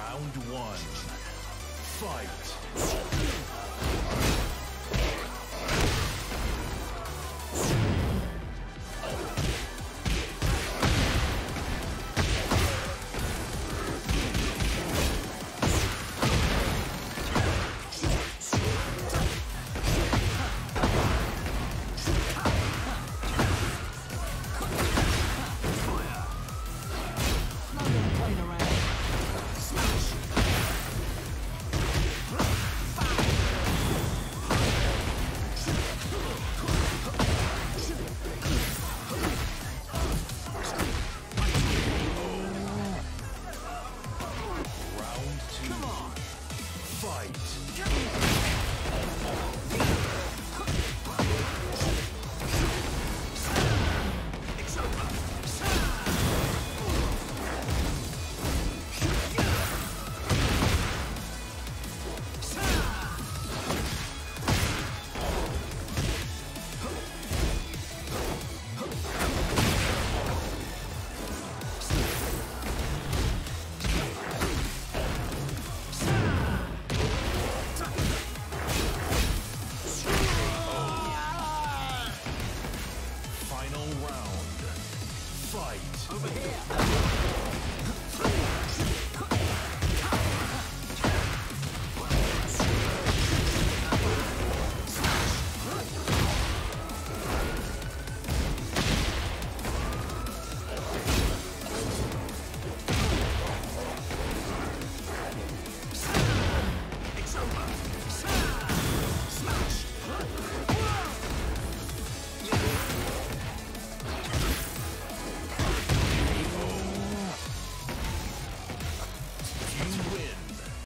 Round one. Fight. Fight. Fight. Over here.